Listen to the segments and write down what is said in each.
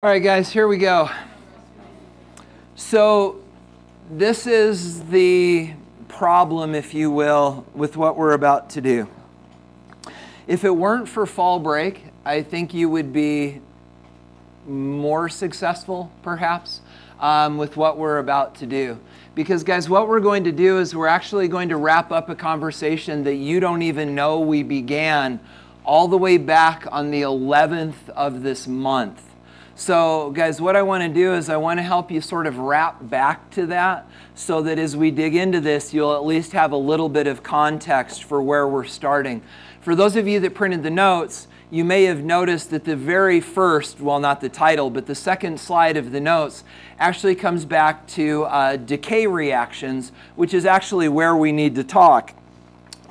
All right, guys, here we go. So, this is the problem, if you will, with what we're about to do. If it weren't for fall break, I think you would be more successful, perhaps, um, with what we're about to do. Because, guys, what we're going to do is we're actually going to wrap up a conversation that you don't even know we began all the way back on the 11th of this month. So, guys, what I want to do is I want to help you sort of wrap back to that so that as we dig into this, you'll at least have a little bit of context for where we're starting. For those of you that printed the notes, you may have noticed that the very first, well, not the title, but the second slide of the notes actually comes back to uh, decay reactions, which is actually where we need to talk.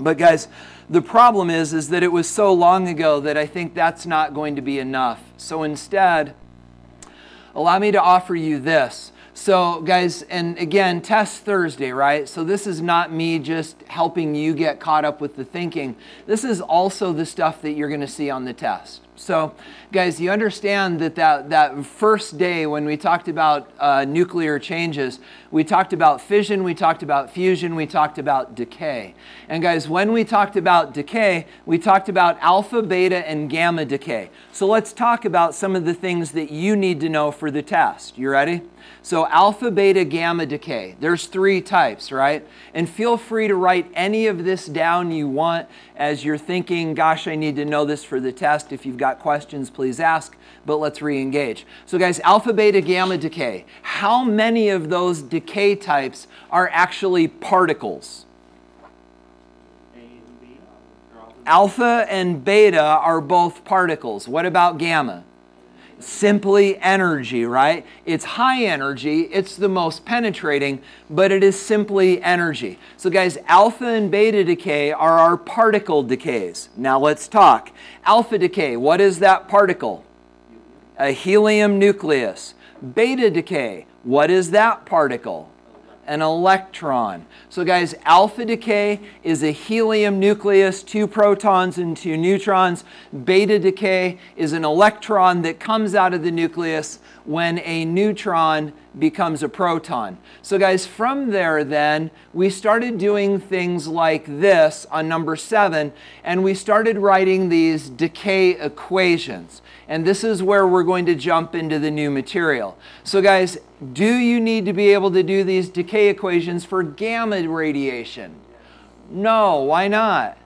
But, guys, the problem is, is that it was so long ago that I think that's not going to be enough. So instead, allow me to offer you this. So, guys, and again, test Thursday, right? So, this is not me just helping you get caught up with the thinking. This is also the stuff that you're going to see on the test. So, guys, you understand that that, that first day when we talked about uh, nuclear changes, we talked about fission, we talked about fusion, we talked about decay. And, guys, when we talked about decay, we talked about alpha, beta, and gamma decay. So, let's talk about some of the things that you need to know for the test. You ready? So alpha, beta, gamma decay. There's three types, right? And feel free to write any of this down you want as you're thinking, gosh, I need to know this for the test. If you've got questions, please ask, but let's re-engage. So guys, alpha, beta, gamma decay. How many of those decay types are actually particles? Alpha and beta are both particles. What about gamma? Simply energy, right? It's high energy, it's the most penetrating, but it is simply energy. So, guys, alpha and beta decay are our particle decays. Now, let's talk. Alpha decay, what is that particle? A helium nucleus. Beta decay, what is that particle? An electron. So guys, alpha decay is a helium nucleus, two protons and two neutrons. Beta decay is an electron that comes out of the nucleus when a neutron becomes a proton. So guys, from there then, we started doing things like this on number seven, and we started writing these decay equations. And this is where we're going to jump into the new material. So guys, do you need to be able to do these decay equations for gamma radiation? No, why not?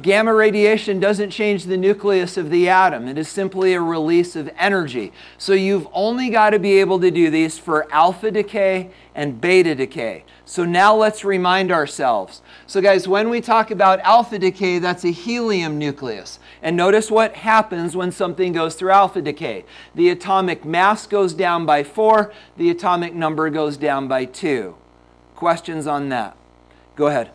Gamma radiation doesn't change the nucleus of the atom. It is simply a release of energy. So you've only got to be able to do these for alpha decay and beta decay. So now let's remind ourselves. So guys, when we talk about alpha decay, that's a helium nucleus. And notice what happens when something goes through alpha decay. The atomic mass goes down by 4, the atomic number goes down by 2. Questions on that? Go ahead.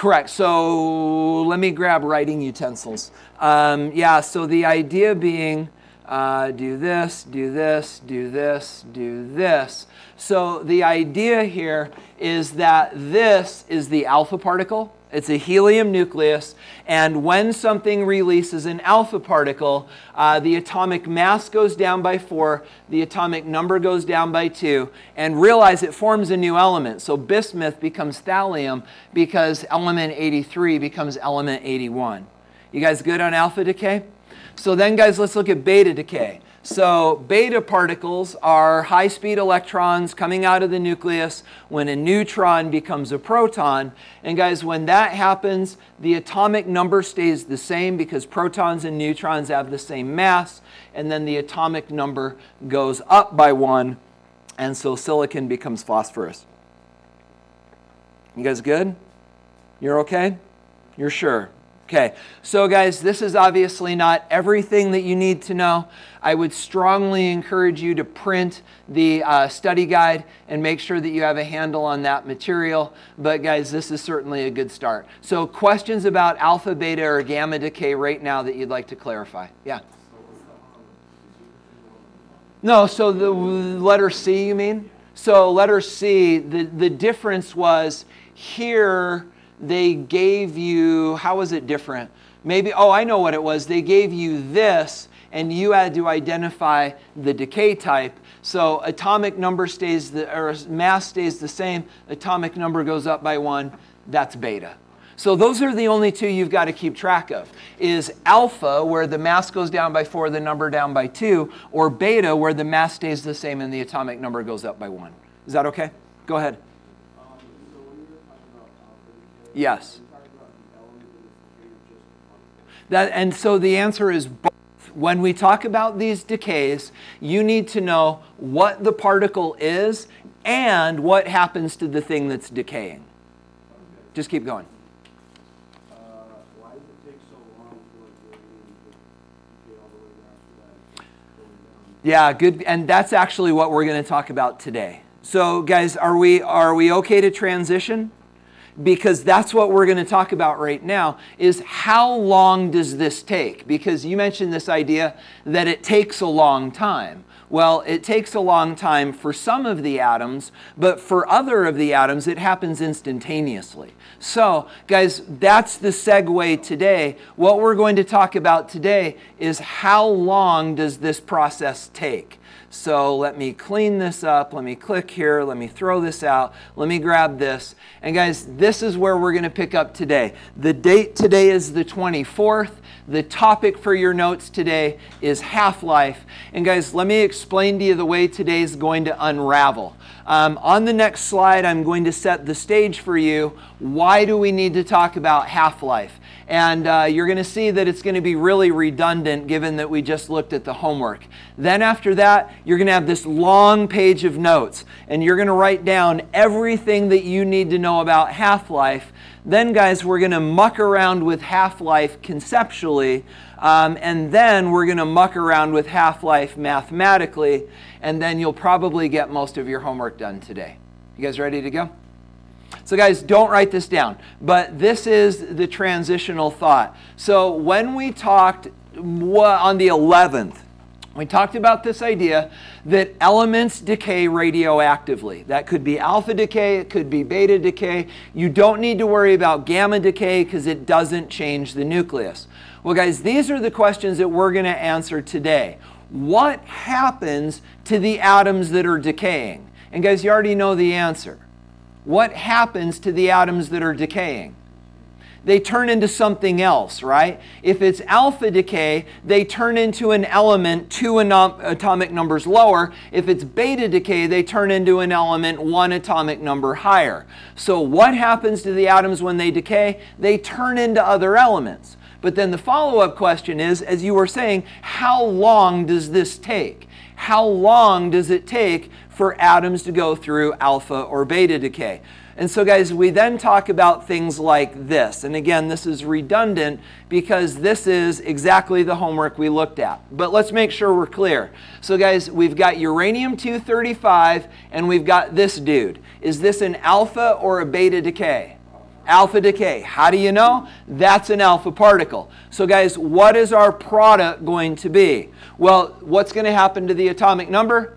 Correct. So let me grab writing utensils. Um, yeah, so the idea being uh, do this, do this, do this, do this. So the idea here is that this is the alpha particle. It's a helium nucleus, and when something releases an alpha particle, uh, the atomic mass goes down by four, the atomic number goes down by two, and realize it forms a new element. So bismuth becomes thallium because element 83 becomes element 81. You guys good on alpha decay? So then, guys, let's look at beta decay. So beta particles are high-speed electrons coming out of the nucleus when a neutron becomes a proton. And guys, when that happens, the atomic number stays the same because protons and neutrons have the same mass. And then the atomic number goes up by one. And so silicon becomes phosphorus. You guys good? You're okay? You're sure? Okay, so guys, this is obviously not everything that you need to know. I would strongly encourage you to print the uh, study guide and make sure that you have a handle on that material. But guys, this is certainly a good start. So questions about alpha, beta, or gamma decay right now that you'd like to clarify? Yeah. No, so the letter C, you mean? So letter C, the, the difference was here they gave you, how was it different? Maybe, oh, I know what it was. They gave you this, and you had to identify the decay type. So atomic number stays, the, or mass stays the same, atomic number goes up by one, that's beta. So those are the only two you've got to keep track of. Is alpha, where the mass goes down by four, the number down by two, or beta, where the mass stays the same and the atomic number goes up by one. Is that okay? Go ahead. Yes. That, and so the answer is both. When we talk about these decays, you need to know what the particle is and what happens to the thing that's decaying. Just keep going. Yeah, good. And that's actually what we're going to talk about today. So, guys, are we are we okay to transition? Because that's what we're going to talk about right now is how long does this take? Because you mentioned this idea that it takes a long time. Well, it takes a long time for some of the atoms, but for other of the atoms, it happens instantaneously. So, guys, that's the segue today. What we're going to talk about today is how long does this process take? So let me clean this up. Let me click here. Let me throw this out. Let me grab this. And guys, this is where we're going to pick up today. The date today is the 24th. The topic for your notes today is half life. And guys, let me explain to you the way today is going to unravel. Um, on the next slide, I'm going to set the stage for you. Why do we need to talk about half life? And uh, you're going to see that it's going to be really redundant given that we just looked at the homework. Then, after that, you're going to have this long page of notes, and you're going to write down everything that you need to know about half life. Then, guys, we're going to muck around with half life conceptually. Um, and then we're going to muck around with half life mathematically, and then you'll probably get most of your homework done today. You guys ready to go? So, guys, don't write this down, but this is the transitional thought. So, when we talked on the 11th, we talked about this idea that elements decay radioactively. That could be alpha decay, it could be beta decay. You don't need to worry about gamma decay because it doesn't change the nucleus. Well, guys, these are the questions that we're going to answer today. What happens to the atoms that are decaying? And, guys, you already know the answer. What happens to the atoms that are decaying? They turn into something else, right? If it's alpha decay, they turn into an element two atomic numbers lower. If it's beta decay, they turn into an element one atomic number higher. So, what happens to the atoms when they decay? They turn into other elements. But then the follow up question is as you were saying, how long does this take? How long does it take for atoms to go through alpha or beta decay? And so, guys, we then talk about things like this. And again, this is redundant because this is exactly the homework we looked at. But let's make sure we're clear. So, guys, we've got uranium 235 and we've got this dude. Is this an alpha or a beta decay? Alpha decay. How do you know? That's an alpha particle. So guys, what is our product going to be? Well, what's going to happen to the atomic number?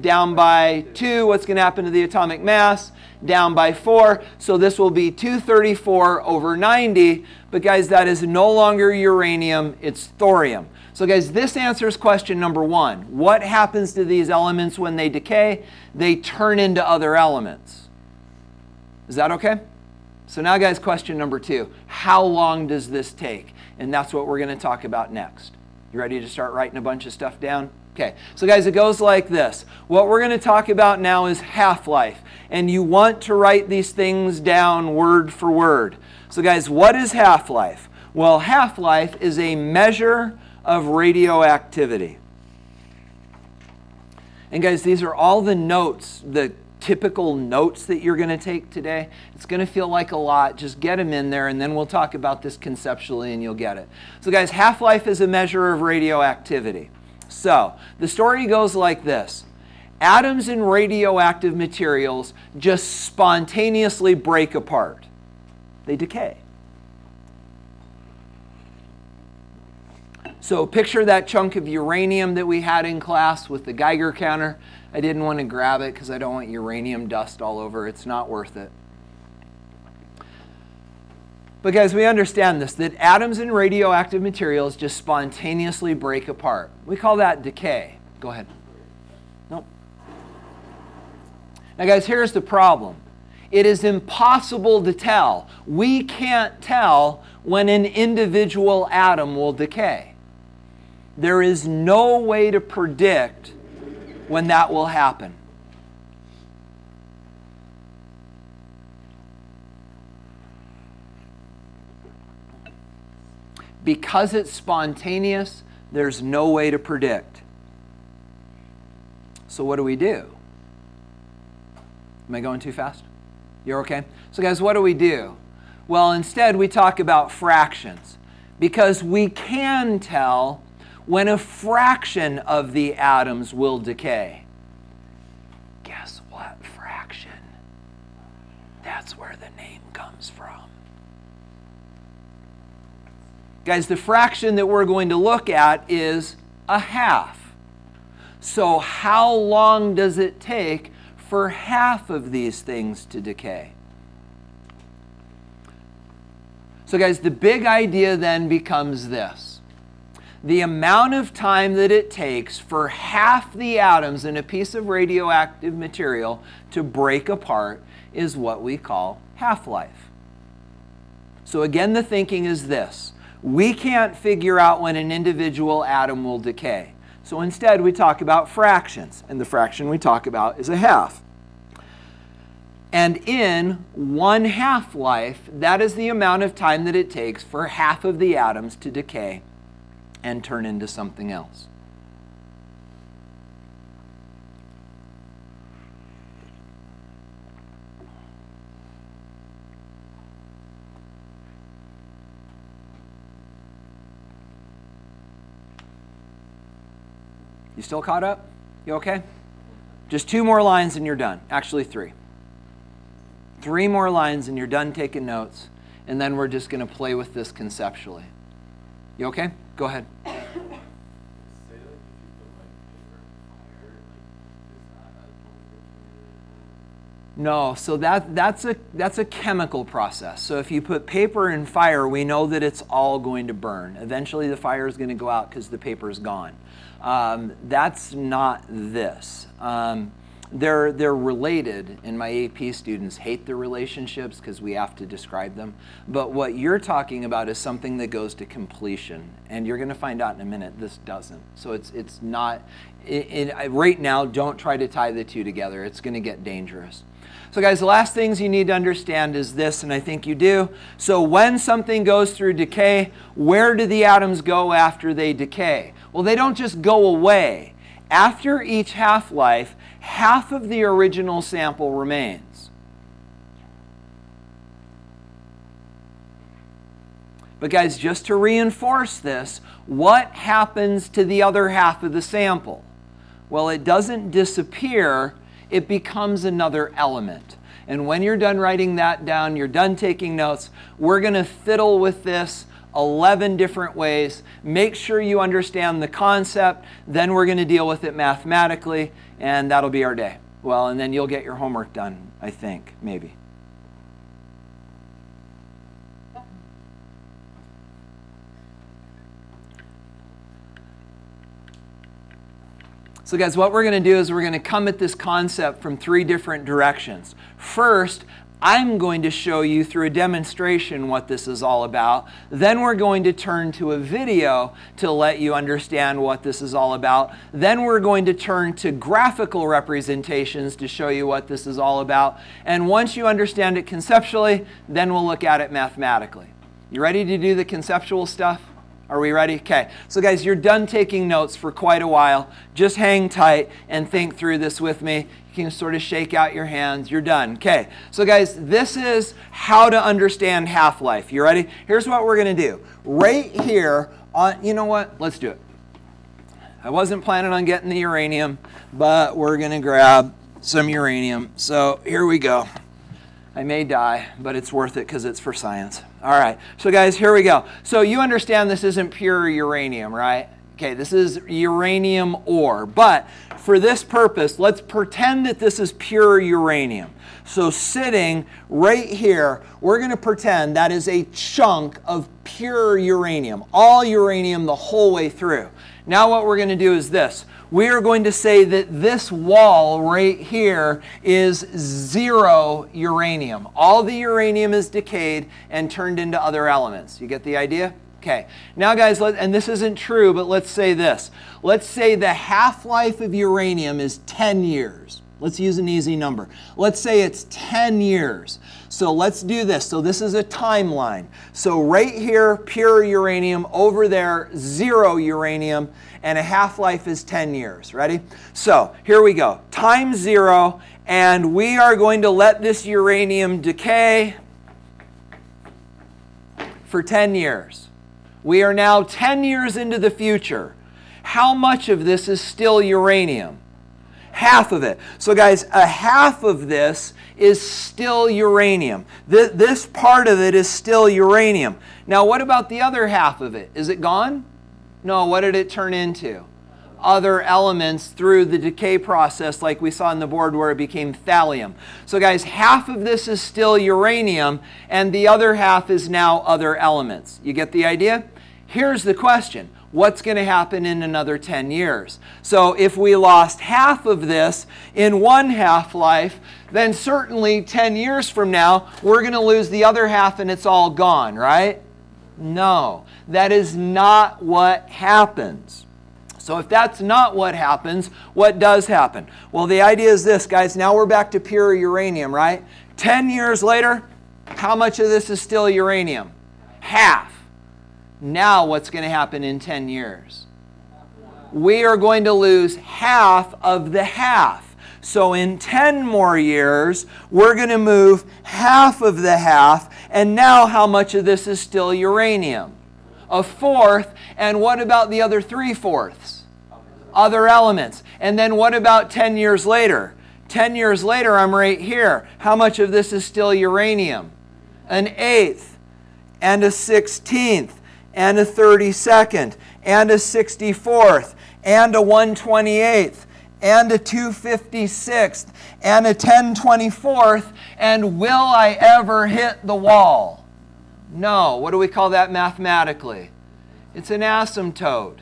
Down by 2. What's going to happen to the atomic mass? Down by 4. So this will be 234 over 90. But guys, that is no longer uranium, it's thorium. So guys, this answers question number one. What happens to these elements when they decay? They turn into other elements. Is that okay? So now, guys, question number two How long does this take? And that's what we're going to talk about next. You ready to start writing a bunch of stuff down? Okay, so guys, it goes like this. What we're going to talk about now is half life. And you want to write these things down word for word. So, guys, what is half life? Well, half life is a measure of radioactivity. And, guys, these are all the notes, the typical notes that you're going to take today. It's going to feel like a lot. Just get them in there, and then we'll talk about this conceptually, and you'll get it. So, guys, half life is a measure of radioactivity. So, the story goes like this atoms in radioactive materials just spontaneously break apart, they decay. So, picture that chunk of uranium that we had in class with the Geiger counter. I didn't want to grab it because I don't want uranium dust all over. It's not worth it. But guys, we understand this that atoms and radioactive materials just spontaneously break apart. We call that decay. Go ahead. Nope. Now, guys, here's the problem it is impossible to tell. We can't tell when an individual atom will decay. There is no way to predict when that will happen. Because it's spontaneous, there's no way to predict. So, what do we do? Am I going too fast? You're okay? So, guys, what do we do? Well, instead, we talk about fractions because we can tell when a fraction of the atoms will decay. Guess what fraction? That's where the name comes from. Guys, the fraction that we're going to look at is a half. So, how long does it take for half of these things to decay? So, guys, the big idea then becomes this the amount of time that it takes for half the atoms in a piece of radioactive material to break apart is what we call half life. So, again, the thinking is this we can't figure out when an individual atom will decay. So instead, we talk about fractions, and the fraction we talk about is a half. And in one half life, that is the amount of time that it takes for half of the atoms to decay and turn into something else. You still caught up? You okay? Just two more lines and you're done. Actually, three. Three more lines and you're done taking notes. And then we're just going to play with this conceptually. You okay? Go ahead. No, so that, that's, a, that's a chemical process. So if you put paper in fire, we know that it's all going to burn. Eventually the fire is going to go out because the paper is gone. Um, that's not this. Um, they're, they're related, and my AP students hate the relationships because we have to describe them. But what you're talking about is something that goes to completion, and you're going to find out in a minute this doesn't. So it's, it's not, it, it, right now, don't try to tie the two together. It's going to get dangerous. So, guys, the last things you need to understand is this, and I think you do. So, when something goes through decay, where do the atoms go after they decay? Well, they don't just go away. After each half life, half of the original sample remains. But, guys, just to reinforce this, what happens to the other half of the sample? Well, it doesn't disappear it becomes another element. And when you're done writing that down, you're done taking notes, we're going to fiddle with this 11 different ways. Make sure you understand the concept. Then we're going to deal with it mathematically, and that'll be our day. Well, and then you'll get your homework done, I think, maybe. So, guys, what we're going to do is we're going to come at this concept from three different directions. First, I'm going to show you through a demonstration what this is all about. Then we're going to turn to a video to let you understand what this is all about. Then we're going to turn to graphical representations to show you what this is all about. And once you understand it conceptually, then we'll look at it mathematically. You ready to do the conceptual stuff? Are we ready? Okay. So, guys, you're done taking notes for quite a while. Just hang tight and think through this with me. You can sort of shake out your hands. You're done. Okay. So, guys, this is how to understand half life. You ready? Here's what we're going to do. Right here, on, you know what? Let's do it. I wasn't planning on getting the uranium, but we're going to grab some uranium. So, here we go. I may die, but it's worth it because it's for science. All right. So, guys, here we go. So, you understand this isn't pure uranium, right? Okay, this is uranium ore. But for this purpose, let's pretend that this is pure uranium. So sitting right here, we're going to pretend that is a chunk of pure uranium, all uranium the whole way through. Now what we're going to do is this. We are going to say that this wall right here is zero uranium. All the uranium is decayed and turned into other elements. You get the idea? Okay, now guys, let, and this isn't true, but let's say this. Let's say the half-life of uranium is 10 years. Let's use an easy number. Let's say it's 10 years. So let's do this. So this is a timeline. So right here, pure uranium. Over there, zero uranium. And a half-life is 10 years. Ready? So here we go. Time zero. And we are going to let this uranium decay for 10 years. We are now 10 years into the future. How much of this is still uranium? Half of it. So, guys, a half of this is still uranium. This part of it is still uranium. Now, what about the other half of it? Is it gone? No, what did it turn into? Other elements through the decay process, like we saw in the board where it became thallium. So, guys, half of this is still uranium, and the other half is now other elements. You get the idea? Here's the question What's going to happen in another 10 years? So, if we lost half of this in one half life, then certainly 10 years from now, we're going to lose the other half and it's all gone, right? No, that is not what happens. So, if that's not what happens, what does happen? Well, the idea is this, guys. Now we're back to pure uranium, right? 10 years later, how much of this is still uranium? Half. Now, what's going to happen in 10 years? We are going to lose half of the half. So, in 10 more years, we're going to move half of the half. And now, how much of this is still uranium? A fourth. And what about the other three fourths? Other elements. And then, what about 10 years later? 10 years later, I'm right here. How much of this is still uranium? An eighth and a sixteenth and a 32nd and a 64th and a 128th and a 256th and a 1024th and will I ever hit the wall? No. What do we call that mathematically? It's an asymptote.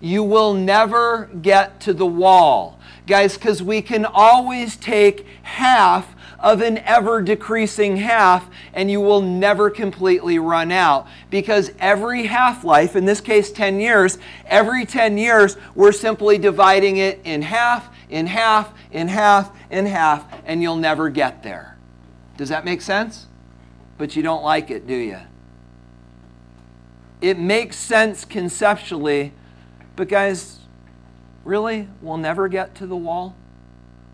You will never get to the wall. Guys, because we can always take half of an ever decreasing half, and you will never completely run out. Because every half life, in this case 10 years, every 10 years, we're simply dividing it in half, in half, in half, in half, and you'll never get there. Does that make sense? But you don't like it, do you? It makes sense conceptually, but guys, really, we'll never get to the wall?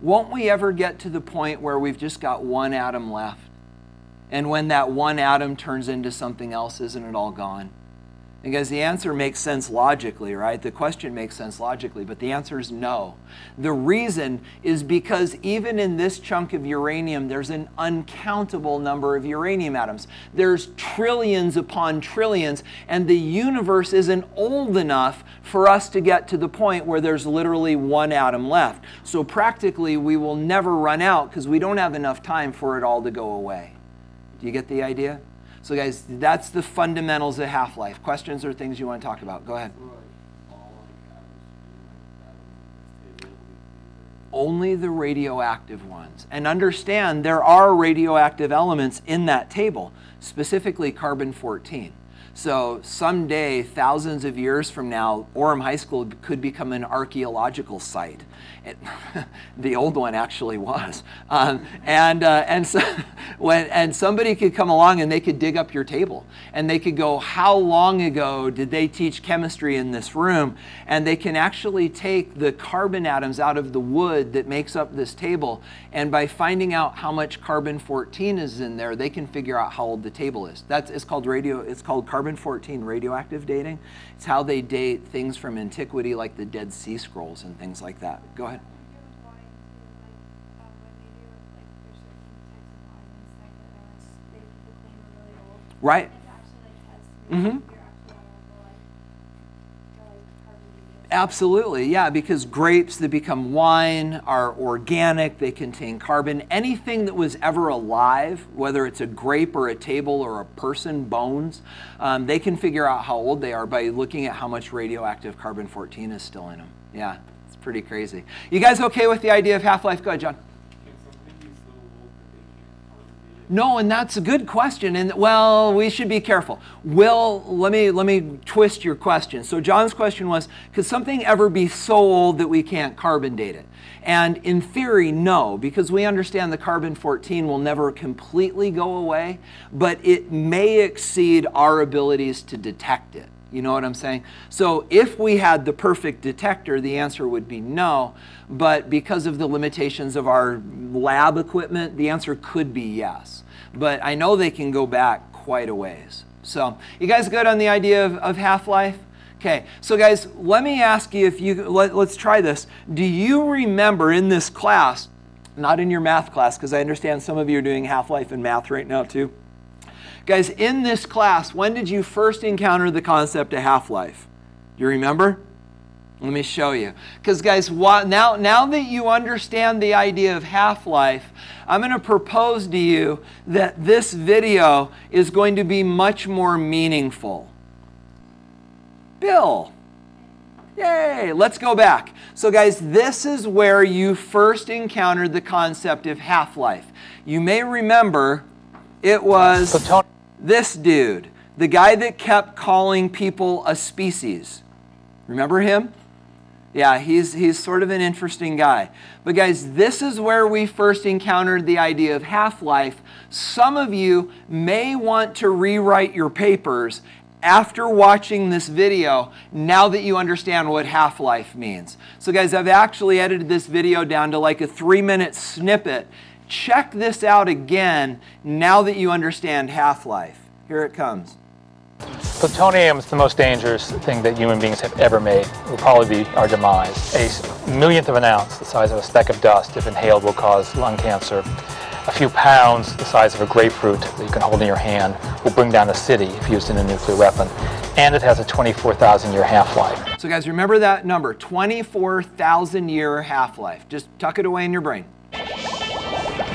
Won't we ever get to the point where we've just got one atom left? And when that one atom turns into something else, isn't it all gone? Because the answer makes sense logically, right? The question makes sense logically, but the answer is no. The reason is because even in this chunk of uranium, there's an uncountable number of uranium atoms. There's trillions upon trillions, and the universe isn't old enough for us to get to the point where there's literally one atom left. So practically, we will never run out because we don't have enough time for it all to go away. Do you get the idea? So, guys, that's the fundamentals of half life. Questions or things you want to talk about? Go ahead. Only the radioactive ones. And understand there are radioactive elements in that table, specifically carbon 14. So someday, thousands of years from now, Orem High School could become an archaeological site. It, the old one actually was. Um, and, uh, and, so when, and somebody could come along and they could dig up your table. And they could go, how long ago did they teach chemistry in this room? And they can actually take the carbon atoms out of the wood that makes up this table. And by finding out how much carbon 14 is in there, they can figure out how old the table is. That's, it's called radio, it's called carbon carbon-14 radioactive dating. It's how they date things from antiquity like the Dead Sea Scrolls and things like that. Go ahead. Right. Mm-hmm. Absolutely, yeah, because grapes that become wine are organic, they contain carbon. Anything that was ever alive, whether it's a grape or a table or a person, bones, um, they can figure out how old they are by looking at how much radioactive carbon 14 is still in them. Yeah, it's pretty crazy. You guys okay with the idea of half life? Go ahead, John. No, and that's a good question. And well, we should be careful. Will let me let me twist your question. So John's question was, could something ever be so old that we can't carbon date it? And in theory, no, because we understand the carbon 14 will never completely go away, but it may exceed our abilities to detect it. You know what I'm saying? So if we had the perfect detector, the answer would be no. But because of the limitations of our lab equipment, the answer could be yes. But I know they can go back quite a ways. So you guys good on the idea of, of half-life? Okay, so guys, let me ask you if you, let, let's try this. Do you remember in this class, not in your math class, because I understand some of you are doing half-life in math right now too, Guys, in this class, when did you first encounter the concept of half-life? Do you remember? Let me show you. Because, guys, now, now that you understand the idea of half life, I'm going to propose to you that this video is going to be much more meaningful. Bill. Yay, let's go back. So, guys, this is where you first encountered the concept of half life. You may remember it was this dude, the guy that kept calling people a species. Remember him? Yeah, he's, he's sort of an interesting guy. But, guys, this is where we first encountered the idea of half life. Some of you may want to rewrite your papers after watching this video now that you understand what half life means. So, guys, I've actually edited this video down to like a three minute snippet Check this out again now that you understand half-life. Here it comes. Plutonium is the most dangerous thing that human beings have ever made. It will probably be our demise. A millionth of an ounce, the size of a speck of dust, if inhaled, will cause lung cancer. A few pounds, the size of a grapefruit that you can hold in your hand, will bring down a city if used in a nuclear weapon. And it has a 24,000 year half-life. So guys, remember that number, 24,000 year half-life. Just tuck it away in your brain.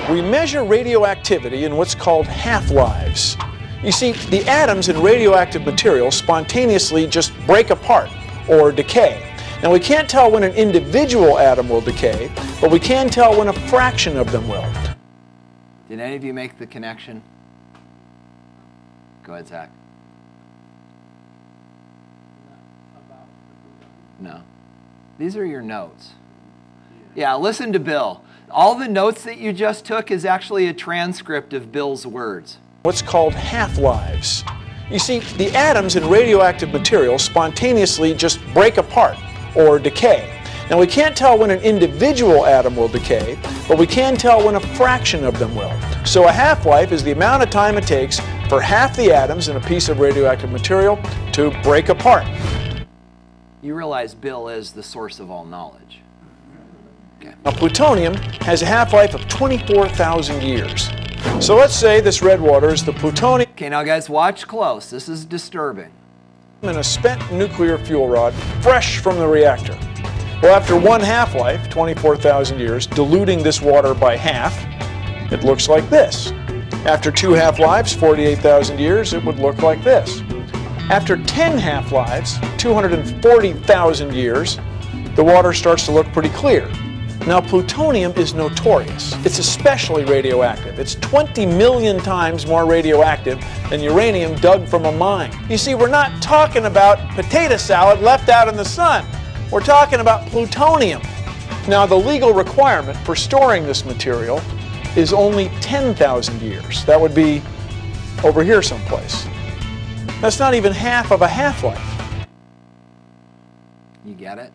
We measure radioactivity in what's called half-lives. You see, the atoms in radioactive material spontaneously just break apart or decay. Now we can't tell when an individual atom will decay, but we can tell when a fraction of them will. Did any of you make the connection? Go ahead, Zach. No. These are your notes. Yeah, listen to Bill. All the notes that you just took is actually a transcript of Bill's words. What's called half-lives. You see, the atoms in radioactive material spontaneously just break apart or decay. Now we can't tell when an individual atom will decay, but we can tell when a fraction of them will. So a half-life is the amount of time it takes for half the atoms in a piece of radioactive material to break apart. You realize Bill is the source of all knowledge. Now, plutonium has a half-life of 24,000 years. So let's say this red water is the plutonium. Okay, now guys, watch close. This is disturbing. In a spent nuclear fuel rod, fresh from the reactor. Well, after one half-life, 24,000 years, diluting this water by half, it looks like this. After two half-lives, 48,000 years, it would look like this. After 10 half-lives, 240,000 years, the water starts to look pretty clear. Now, plutonium is notorious. It's especially radioactive. It's 20 million times more radioactive than uranium dug from a mine. You see, we're not talking about potato salad left out in the sun. We're talking about plutonium. Now, the legal requirement for storing this material is only 10,000 years. That would be over here someplace. That's not even half of a half-life. You get it?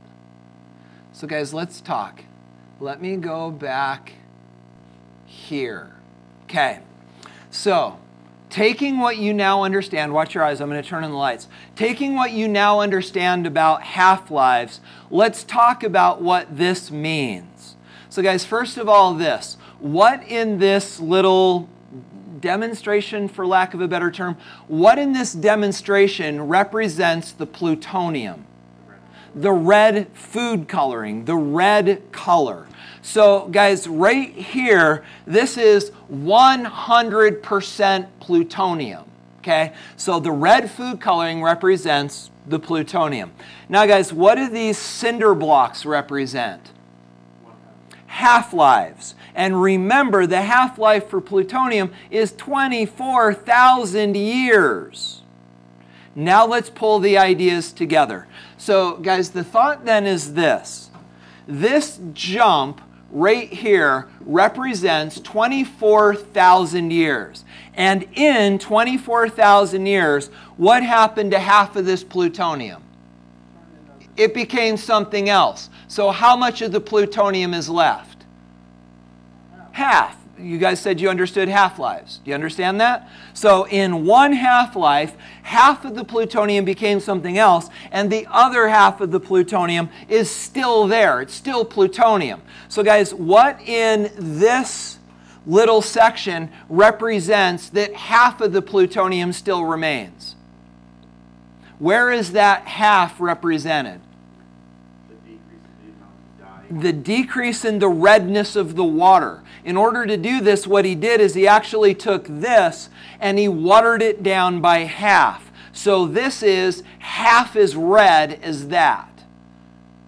So guys, let's talk let me go back here. Okay, so taking what you now understand, watch your eyes, I'm going to turn on the lights. Taking what you now understand about half lives, let's talk about what this means. So, guys, first of all, this what in this little demonstration, for lack of a better term, what in this demonstration represents the plutonium? the red food coloring, the red color. So, guys, right here, this is 100% plutonium. Okay? So the red food coloring represents the plutonium. Now, guys, what do these cinder blocks represent? Half lives. And remember, the half life for plutonium is 24,000 years. Now let's pull the ideas together. So, guys, the thought then is this this jump right here represents 24,000 years. And in 24,000 years, what happened to half of this plutonium? It became something else. So, how much of the plutonium is left? Half you guys said you understood half lives. Do you understand that? So, in one half life, half of the plutonium became something else, and the other half of the plutonium is still there. It's still plutonium. So, guys, what in this little section represents that half of the plutonium still remains? Where is that half represented? The decrease in the redness of the water. In order to do this, what he did is he actually took this and he watered it down by half. So this is half as red as that,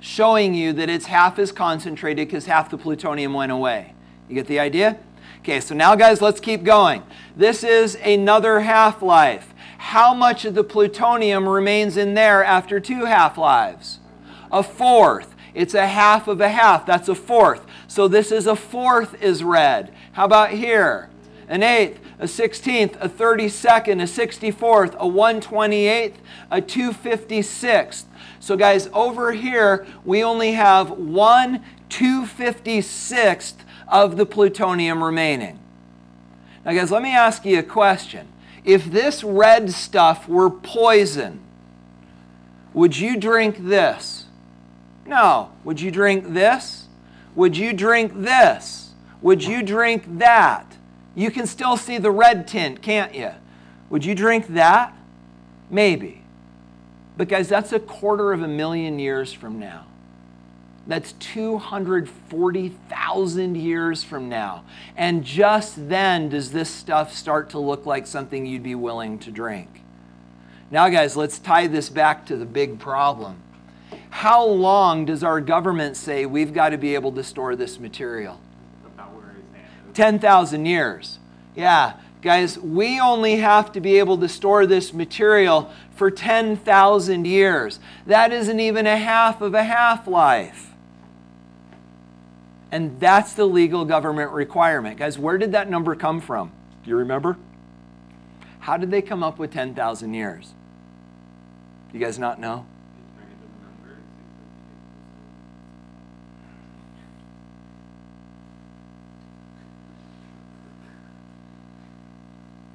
showing you that it's half as concentrated because half the plutonium went away. You get the idea? Okay, so now, guys, let's keep going. This is another half life. How much of the plutonium remains in there after two half lives? A fourth. It's a half of a half. That's a fourth. So this is a fourth is red. How about here? An eighth, a sixteenth, a thirty-second, a sixty-fourth, a one twenty-eighth, a two fifty-sixth. So guys, over here we only have one two fifty-sixth of the plutonium remaining. Now guys, let me ask you a question. If this red stuff were poison, would you drink this? No. Would you drink this? Would you drink this? Would you drink that? You can still see the red tint, can't you? Would you drink that? Maybe. But, guys, that's a quarter of a million years from now. That's 240,000 years from now. And just then does this stuff start to look like something you'd be willing to drink. Now, guys, let's tie this back to the big problem. How long does our government say we've got to be able to store this material? 10,000 years. Yeah, guys, we only have to be able to store this material for 10,000 years. That isn't even a half of a half life. And that's the legal government requirement. Guys, where did that number come from? Do you remember? How did they come up with 10,000 years? You guys not know?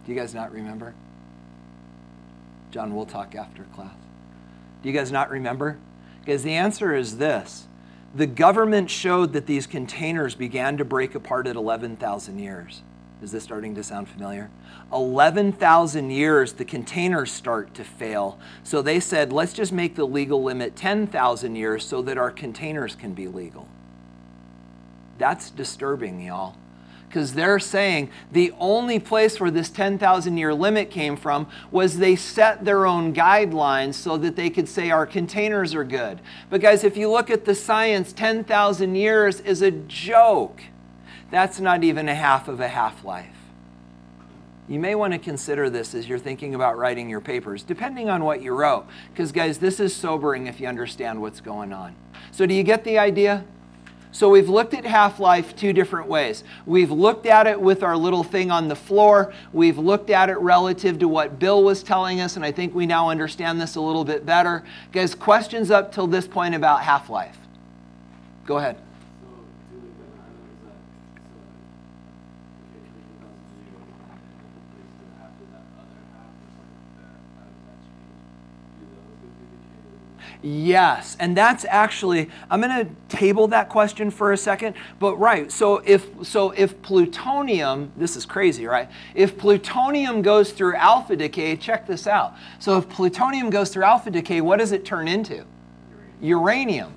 Do you guys not remember? John, we'll talk after class. Do you guys not remember? Because the answer is this the government showed that these containers began to break apart at 11,000 years. Is this starting to sound familiar? 11,000 years, the containers start to fail. So they said, let's just make the legal limit 10,000 years so that our containers can be legal. That's disturbing, y'all because they're saying the only place where this 10,000 year limit came from was they set their own guidelines so that they could say our containers are good. But guys, if you look at the science, 10,000 years is a joke. That's not even a half of a half life. You may want to consider this as you're thinking about writing your papers, depending on what you wrote. Because, guys, this is sobering if you understand what's going on. So, do you get the idea? So we've looked at half-life two different ways. We've looked at it with our little thing on the floor. We've looked at it relative to what Bill was telling us, and I think we now understand this a little bit better. Guys, questions up till this point about half-life? Go ahead. Yes, and that's actually I'm going to table that question for a second, but right. So if so if plutonium, this is crazy, right? If plutonium goes through alpha decay, check this out. So if plutonium goes through alpha decay, what does it turn into? Uranium.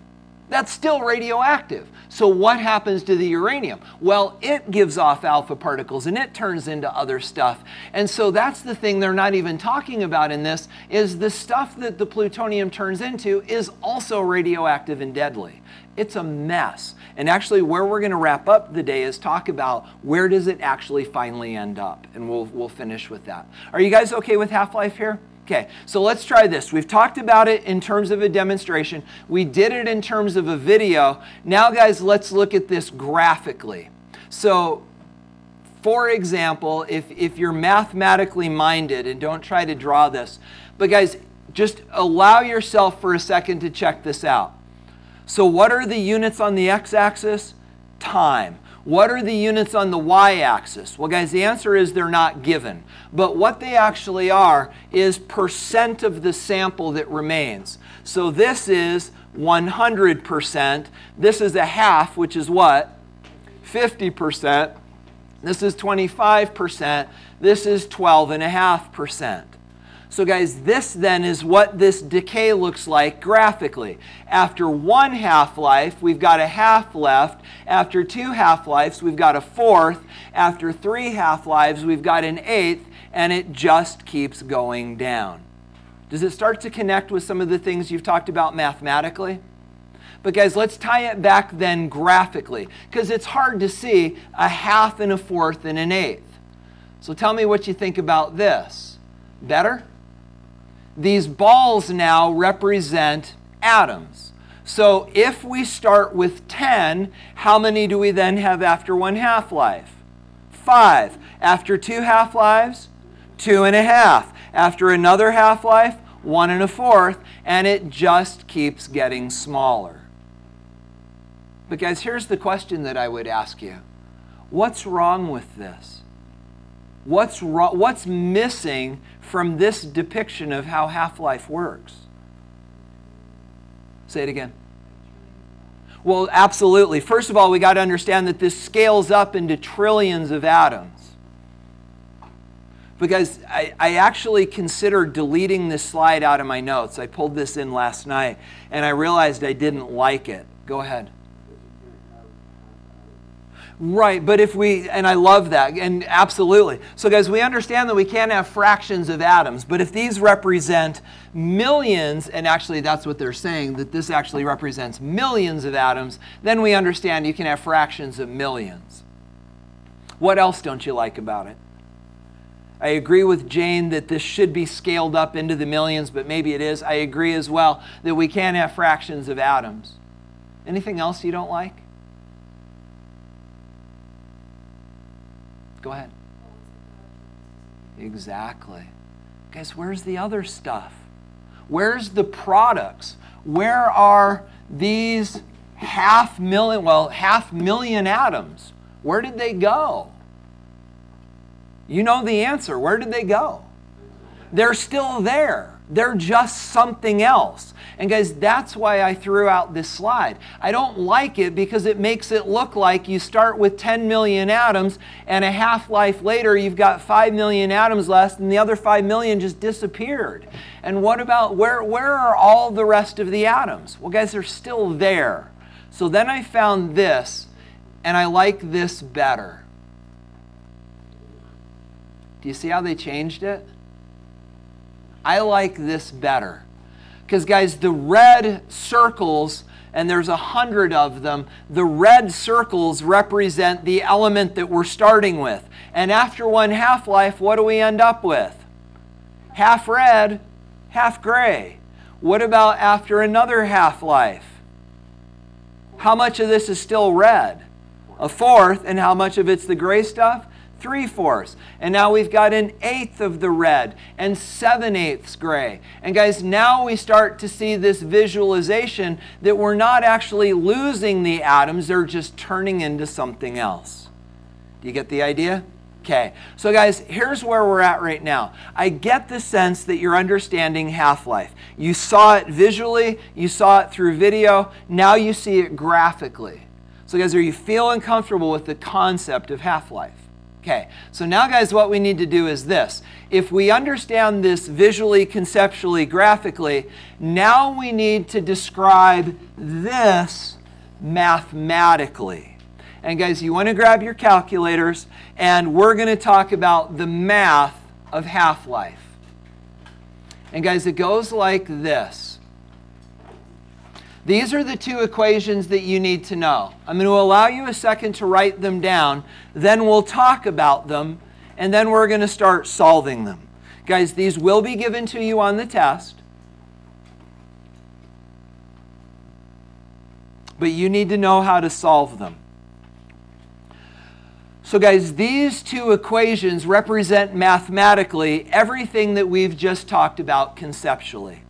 That's still radioactive. So, what happens to the uranium? Well, it gives off alpha particles and it turns into other stuff. And so, that's the thing they're not even talking about in this is the stuff that the plutonium turns into is also radioactive and deadly. It's a mess. And actually, where we're going to wrap up the day is talk about where does it actually finally end up. And we'll, we'll finish with that. Are you guys okay with half life here? Okay, so let's try this. We've talked about it in terms of a demonstration. We did it in terms of a video. Now, guys, let's look at this graphically. So, for example, if, if you're mathematically minded, and don't try to draw this, but guys, just allow yourself for a second to check this out. So, what are the units on the x axis? Time. What are the units on the y-axis? Well, guys, the answer is they're not given. But what they actually are is percent of the sample that remains. So this is 100%. This is a half, which is what? 50%. This is 25%. This is 12.5%. So guys, this then is what this decay looks like graphically. After one half-life, we've got a half left. After two half-lives, we've got a fourth. After three half-lives, we've got an eighth, and it just keeps going down. Does it start to connect with some of the things you've talked about mathematically? But guys, let's tie it back then graphically, because it's hard to see a half and a fourth and an eighth. So tell me what you think about this. Better? These balls now represent atoms. So if we start with 10, how many do we then have after one half life? Five. After two half lives, two and a half. After another half life, one and a fourth. And it just keeps getting smaller. But guys, here's the question that I would ask you What's wrong with this? What's, what's missing from this depiction of how half life works? Say it again. Well, absolutely. First of all, we got to understand that this scales up into trillions of atoms. Because I, I, actually considered deleting this slide out of my notes. I pulled this in last night and I realized I didn't like it. Go ahead. Right, but if we, and I love that, and absolutely. So, guys, we understand that we can't have fractions of atoms, but if these represent millions, and actually that's what they're saying, that this actually represents millions of atoms, then we understand you can have fractions of millions. What else don't you like about it? I agree with Jane that this should be scaled up into the millions, but maybe it is. I agree as well that we can't have fractions of atoms. Anything else you don't like? Go ahead. Exactly. Guys, where's the other stuff? Where's the products? Where are these half million, well, half million atoms? Where did they go? You know the answer. Where did they go? They're still there. They're just something else. And guys, that's why I threw out this slide. I don't like it because it makes it look like you start with 10 million atoms and a half life later you've got 5 million atoms left and the other 5 million just disappeared. And what about where, where are all the rest of the atoms? Well, guys, they're still there. So then I found this and I like this better. Do you see how they changed it? I like this better. Because, guys, the red circles, and there's a hundred of them, the red circles represent the element that we're starting with. And after one half life, what do we end up with? Half red, half gray. What about after another half life? How much of this is still red? A fourth, and how much of it's the gray stuff? Three fourths. And now we've got an eighth of the red and seven eighths gray. And guys, now we start to see this visualization that we're not actually losing the atoms, they're just turning into something else. Do you get the idea? Okay, so guys, here's where we're at right now. I get the sense that you're understanding half life. You saw it visually, you saw it through video, now you see it graphically. So, guys, are you feeling comfortable with the concept of half life? Okay, so now, guys, what we need to do is this. If we understand this visually, conceptually, graphically, now we need to describe this mathematically. And, guys, you want to grab your calculators, and we're going to talk about the math of half life. And, guys, it goes like this. These are the two equations that you need to know. I'm going to allow you a second to write them down, then we'll talk about them, and then we're going to start solving them. Guys, these will be given to you on the test. But you need to know how to solve them. So, guys, these two equations represent mathematically everything that we've just talked about conceptually.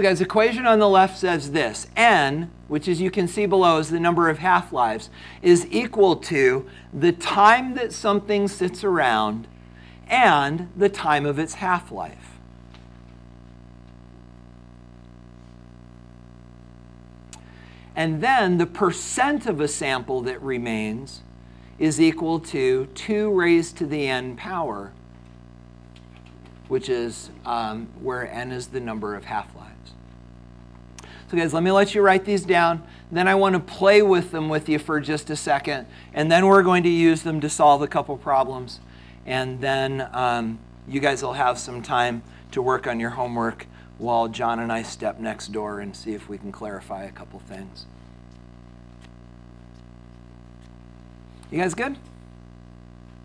So guys, equation on the left says this. N, which as you can see below is the number of half-lives, is equal to the time that something sits around and the time of its half-life. And then the percent of a sample that remains is equal to 2 raised to the n power, which is um, where n is the number of half-lives. So guys, let me let you write these down. Then I want to play with them with you for just a second. And then we're going to use them to solve a couple problems. And then um, you guys will have some time to work on your homework while John and I step next door and see if we can clarify a couple things. You guys good?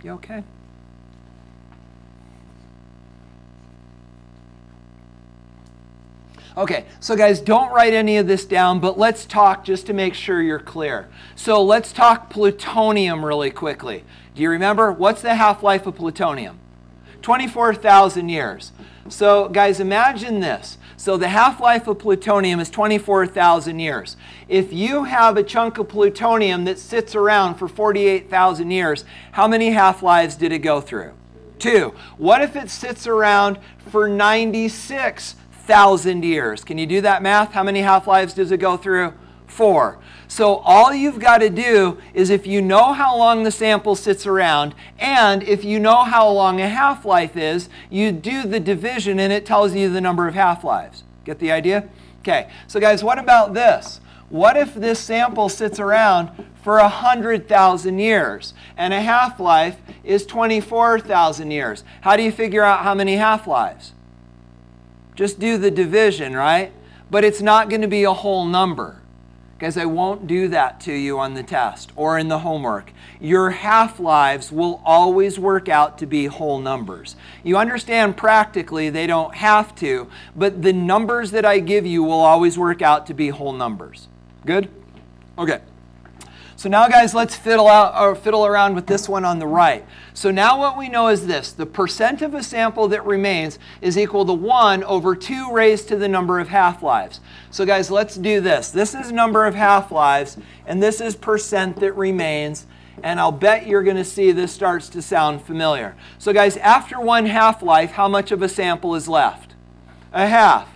You okay? Okay, so guys, don't write any of this down, but let's talk just to make sure you're clear. So let's talk plutonium really quickly. Do you remember? What's the half-life of plutonium? 24,000 years. So guys, imagine this. So the half-life of plutonium is 24,000 years. If you have a chunk of plutonium that sits around for 48,000 years, how many half-lives did it go through? Two. What if it sits around for 96 thousand years. Can you do that math? How many half lives does it go through? Four. So all you've got to do is if you know how long the sample sits around and if you know how long a half life is, you do the division and it tells you the number of half lives. Get the idea? Okay, so guys, what about this? What if this sample sits around for 100,000 years and a half life is 24,000 years? How do you figure out how many half lives? Just do the division, right? But it's not going to be a whole number. because I won't do that to you on the test or in the homework. Your half lives will always work out to be whole numbers. You understand practically they don't have to, but the numbers that I give you will always work out to be whole numbers. Good? Okay. So now, guys, let's fiddle, out, or fiddle around with this one on the right. So now what we know is this. The percent of a sample that remains is equal to 1 over 2 raised to the number of half-lives. So guys, let's do this. This is number of half-lives, and this is percent that remains. And I'll bet you're going to see this starts to sound familiar. So guys, after one half-life, how much of a sample is left? A half.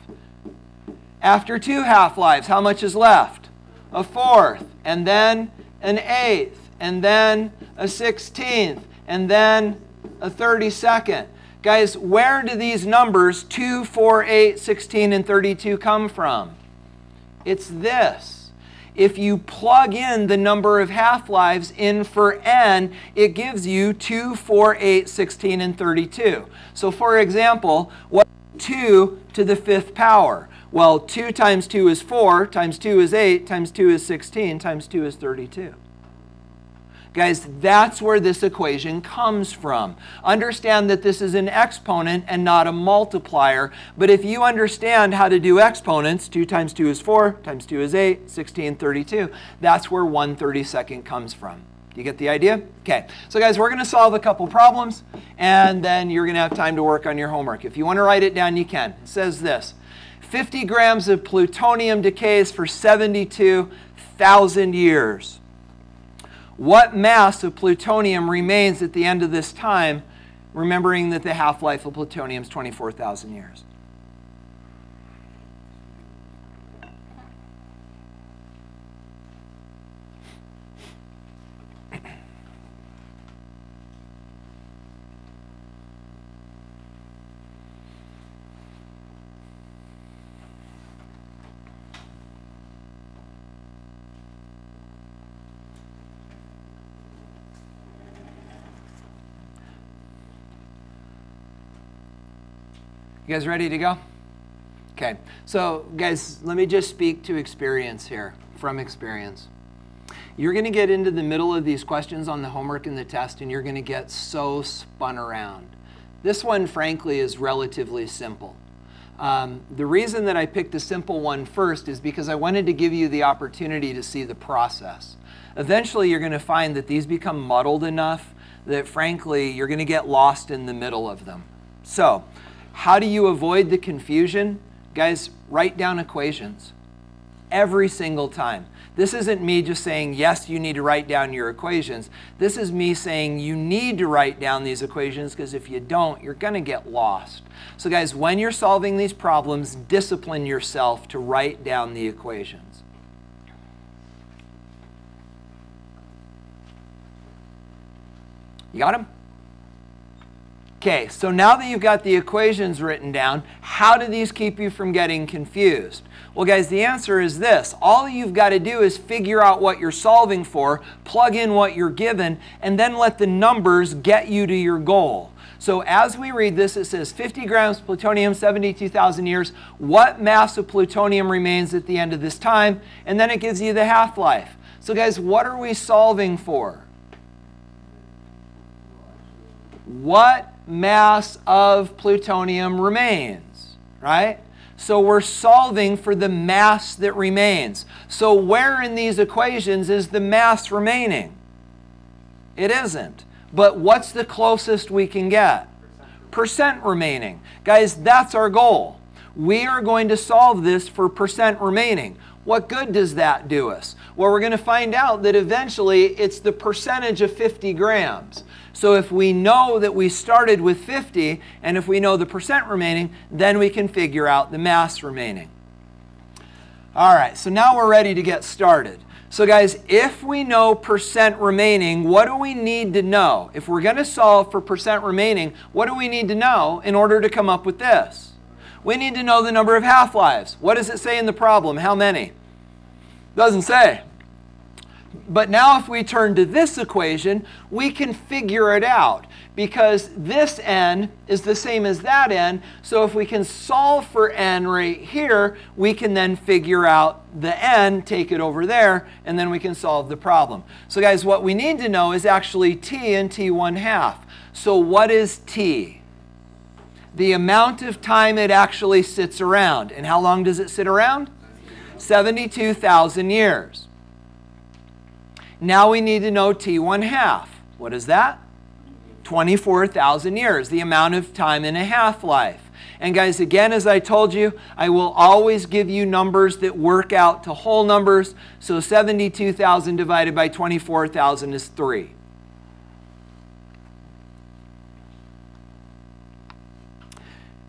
After two half-lives, how much is left? A fourth. And then an eighth, and then a sixteenth, and then a 32nd. Guys, where do these numbers 2, 4, 8, 16, and 32 come from? It's this. If you plug in the number of half-lives in for n, it gives you 2, 4, 8, 16, and 32. So for example, what 2 to the fifth power? Well, 2 times 2 is 4, times 2 is 8, times 2 is 16, times 2 is 32. Guys, that's where this equation comes from. Understand that this is an exponent and not a multiplier. But if you understand how to do exponents, 2 times 2 is 4, times 2 is 8, 16, 32, that's where 1 32nd comes from. Do you get the idea? Okay, so guys, we're going to solve a couple problems, and then you're going to have time to work on your homework. If you want to write it down, you can. It says this 50 grams of plutonium decays for 72,000 years. What mass of plutonium remains at the end of this time, remembering that the half life of plutonium is 24,000 years? You guys ready to go? Okay. So, guys, let me just speak to experience here, from experience. You're going to get into the middle of these questions on the homework and the test, and you're going to get so spun around. This one, frankly, is relatively simple. Um, the reason that I picked a simple one first is because I wanted to give you the opportunity to see the process. Eventually, you're going to find that these become muddled enough that, frankly, you're going to get lost in the middle of them. So, how do you avoid the confusion? Guys, write down equations every single time. This isn't me just saying, yes, you need to write down your equations. This is me saying you need to write down these equations because if you don't, you're going to get lost. So, guys, when you're solving these problems, discipline yourself to write down the equations. You got them? Okay, so now that you've got the equations written down, how do these keep you from getting confused? Well, guys, the answer is this. All you've got to do is figure out what you're solving for, plug in what you're given, and then let the numbers get you to your goal. So as we read this, it says 50 grams plutonium, 72,000 years. What mass of plutonium remains at the end of this time? And then it gives you the half-life. So guys, what are we solving for? What mass of plutonium remains, right? So we're solving for the mass that remains. So where in these equations is the mass remaining? It isn't. But what's the closest we can get? Percent remaining. Guys, that's our goal. We are going to solve this for percent remaining. What good does that do us? Well, we're going to find out that eventually it's the percentage of 50 grams. So if we know that we started with 50, and if we know the percent remaining, then we can figure out the mass remaining. All right, so now we're ready to get started. So guys, if we know percent remaining, what do we need to know? If we're going to solve for percent remaining, what do we need to know in order to come up with this? We need to know the number of half-lives. What does it say in the problem? How many? Doesn't say. But now if we turn to this equation, we can figure it out because this n is the same as that n. So if we can solve for n right here, we can then figure out the n, take it over there, and then we can solve the problem. So guys, what we need to know is actually t and t1 half. So what is t? The amount of time it actually sits around. And how long does it sit around? 72,000 years. Now we need to know T1 half. What is that? 24,000 years, the amount of time in a half-life. And guys, again, as I told you, I will always give you numbers that work out to whole numbers. So 72,000 divided by 24,000 is 3.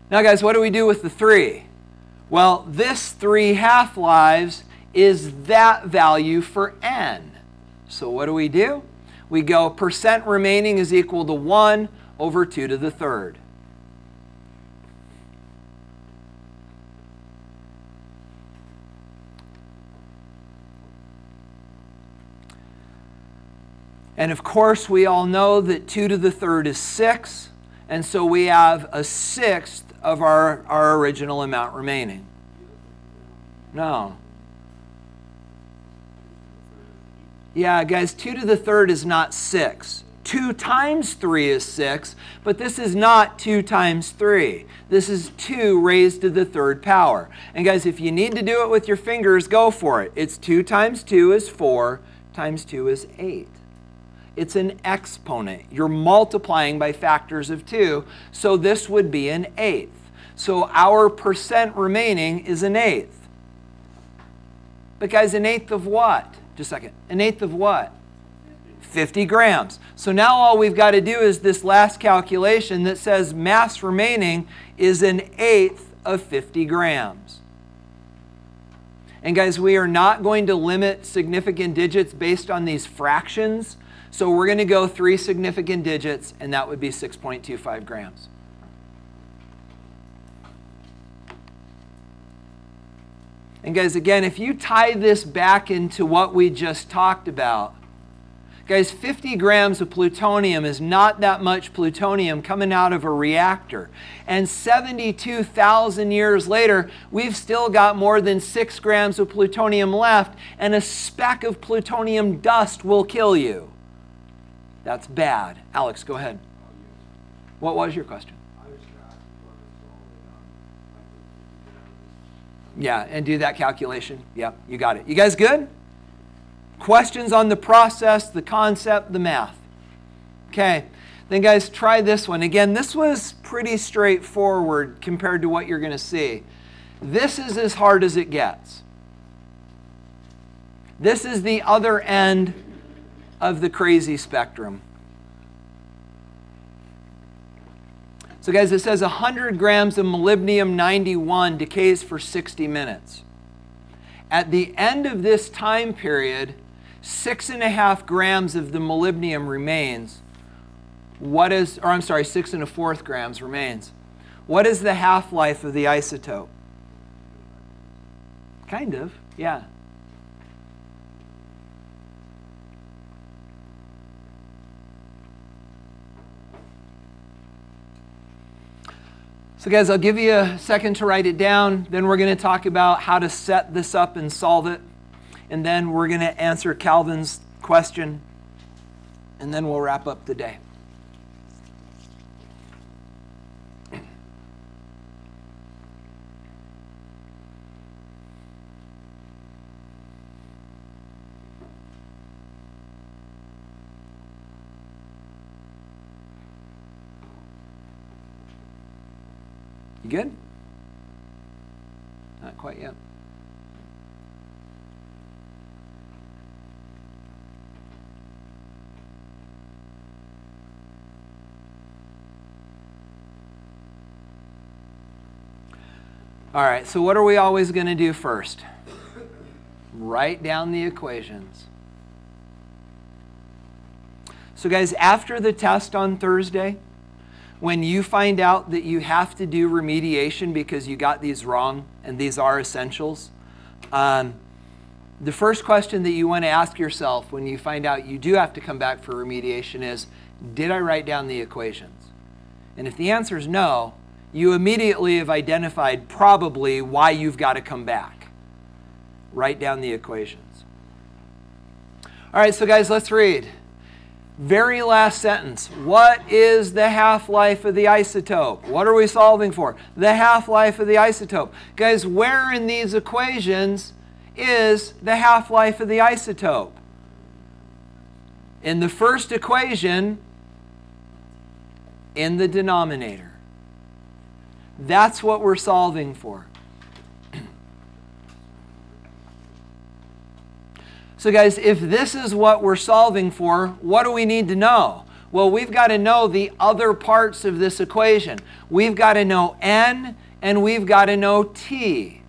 Now, guys, what do we do with the 3? Well, this 3 half-lives is that value for n. So what do we do? We go percent remaining is equal to 1 over 2 to the third. And of course, we all know that 2 to the third is 6. And so we have a sixth of our, our original amount remaining. No. Yeah, guys, 2 to the third is not 6. 2 times 3 is 6, but this is not 2 times 3. This is 2 raised to the third power. And guys, if you need to do it with your fingers, go for it. It's 2 times 2 is 4, times 2 is 8. It's an exponent. You're multiplying by factors of 2, so this would be an eighth. So our percent remaining is an eighth. But guys, an eighth of what? Just a second. An eighth of what? 50 grams. So now all we've got to do is this last calculation that says mass remaining is an eighth of 50 grams. And guys, we are not going to limit significant digits based on these fractions. So we're going to go three significant digits, and that would be 6.25 grams. And guys, again, if you tie this back into what we just talked about, guys, 50 grams of plutonium is not that much plutonium coming out of a reactor. And 72,000 years later, we've still got more than 6 grams of plutonium left, and a speck of plutonium dust will kill you. That's bad. Alex, go ahead. What was your question? Yeah, and do that calculation. Yeah, you got it. You guys good? Questions on the process, the concept, the math. Okay, then guys, try this one. Again, this was pretty straightforward compared to what you're going to see. This is as hard as it gets. This is the other end of the crazy spectrum. So, guys, it says 100 grams of molybdenum 91 decays for 60 minutes. At the end of this time period, six and a half grams of the molybdenum remains. What is, or I'm sorry, six and a fourth grams remains. What is the half life of the isotope? Kind of, yeah. So, guys, I'll give you a second to write it down. Then we're going to talk about how to set this up and solve it. And then we're going to answer Calvin's question. And then we'll wrap up the day. Good? Not quite yet. All right, so what are we always going to do first? Write down the equations. So, guys, after the test on Thursday, when you find out that you have to do remediation because you got these wrong and these are essentials, um, the first question that you want to ask yourself when you find out you do have to come back for remediation is Did I write down the equations? And if the answer is no, you immediately have identified probably why you've got to come back. Write down the equations. All right, so guys, let's read. Very last sentence. What is the half life of the isotope? What are we solving for? The half life of the isotope. Guys, where in these equations is the half life of the isotope? In the first equation, in the denominator. That's what we're solving for. So, guys, if this is what we're solving for, what do we need to know? Well, we've got to know the other parts of this equation. We've got to know n and we've got to know t.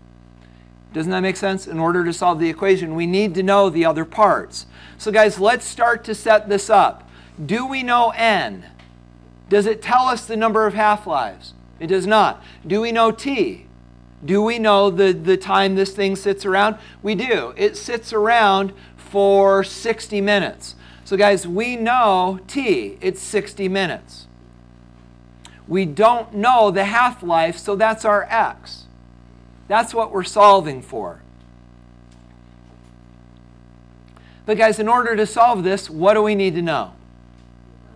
Doesn't that make sense? In order to solve the equation, we need to know the other parts. So, guys, let's start to set this up. Do we know n? Does it tell us the number of half lives? It does not. Do we know t? Do we know the, the time this thing sits around? We do. It sits around for 60 minutes. So, guys, we know T, it's 60 minutes. We don't know the half life, so that's our X. That's what we're solving for. But, guys, in order to solve this, what do we need to know?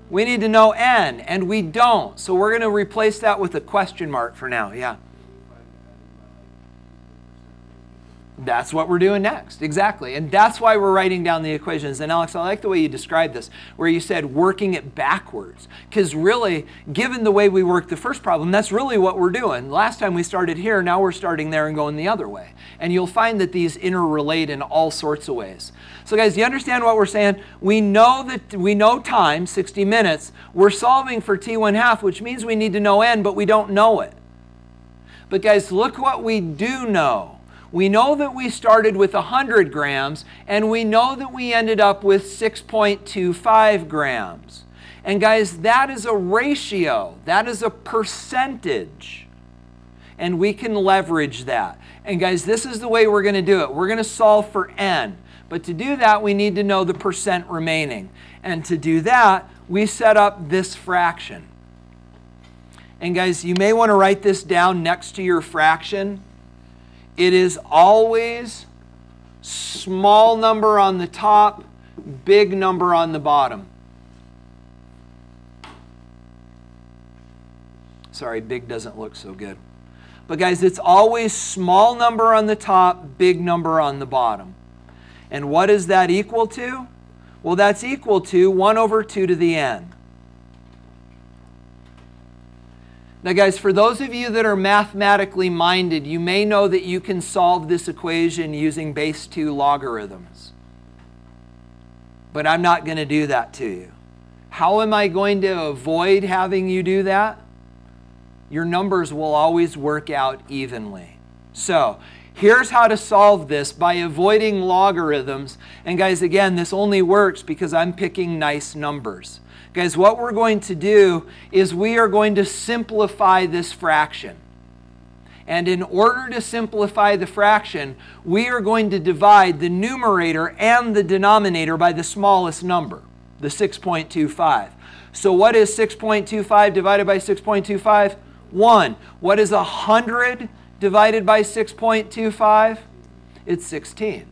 We need to know n, and we don't. So we're going to replace that with a question mark for now. Yeah. That's what we're doing next, exactly. And that's why we're writing down the equations. And Alex, I like the way you described this, where you said working it backwards. Because really, given the way we worked the first problem, that's really what we're doing. Last time we started here, now we're starting there and going the other way. And you'll find that these interrelate in all sorts of ways. So guys, you understand what we're saying? We know that we know time, 60 minutes. We're solving for t1 half, which means we need to know n, but we don't know it. But guys, look what we do know. We know that we started with 100 grams, and we know that we ended up with 6.25 grams. And guys, that is a ratio, that is a percentage. And we can leverage that. And guys, this is the way we're going to do it. We're going to solve for n. But to do that, we need to know the percent remaining. And to do that, we set up this fraction. And guys, you may want to write this down next to your fraction. It is always small number on the top, big number on the bottom. Sorry, big doesn't look so good. But guys, it's always small number on the top, big number on the bottom. And what is that equal to? Well, that's equal to 1 over 2 to the n. Now, guys, for those of you that are mathematically minded, you may know that you can solve this equation using base 2 logarithms. But I'm not going to do that to you. How am I going to avoid having you do that? Your numbers will always work out evenly. So, here's how to solve this by avoiding logarithms. And guys, again, this only works because I'm picking nice numbers. Guys, what we're going to do is we are going to simplify this fraction. And in order to simplify the fraction, we are going to divide the numerator and the denominator by the smallest number, the 6.25. So what is 6.25 divided by 6.25? 1. What is 100 divided by 6.25? It's 16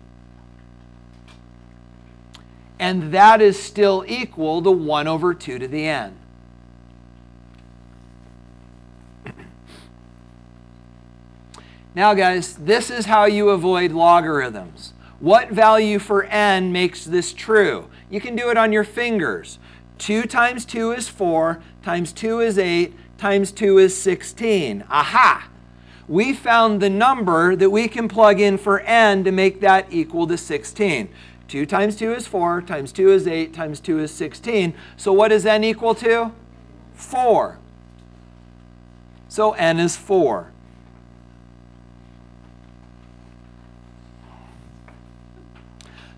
and that is still equal to 1 over 2 to the n. Now, guys, this is how you avoid logarithms. What value for n makes this true? You can do it on your fingers. 2 times 2 is 4, times 2 is 8, times 2 is 16. Aha! We found the number that we can plug in for n to make that equal to 16. 2 times 2 is 4, times 2 is 8, times 2 is 16. So what is n equal to? 4. So n is 4.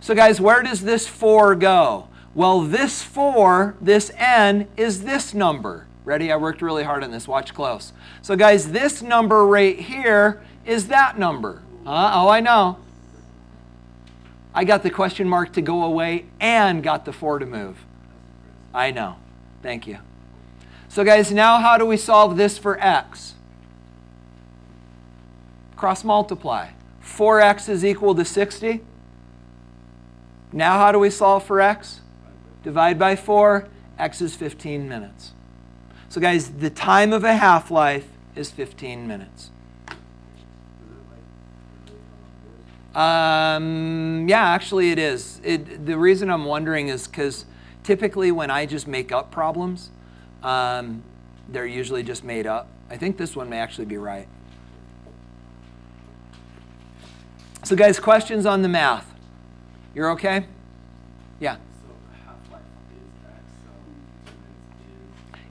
So guys, where does this 4 go? Well, this 4, this n, is this number. Ready? I worked really hard on this. Watch close. So guys, this number right here is that number. Uh, oh, I know. I got the question mark to go away and got the 4 to move. I know. Thank you. So guys, now how do we solve this for x? Cross multiply. 4x is equal to 60. Now how do we solve for x? Divide by 4. x is 15 minutes. So guys, the time of a half-life is 15 minutes. Um, yeah, actually it is. It, the reason I'm wondering is because typically when I just make up problems, um, they're usually just made up. I think this one may actually be right. So guys, questions on the math? You're okay? Yeah.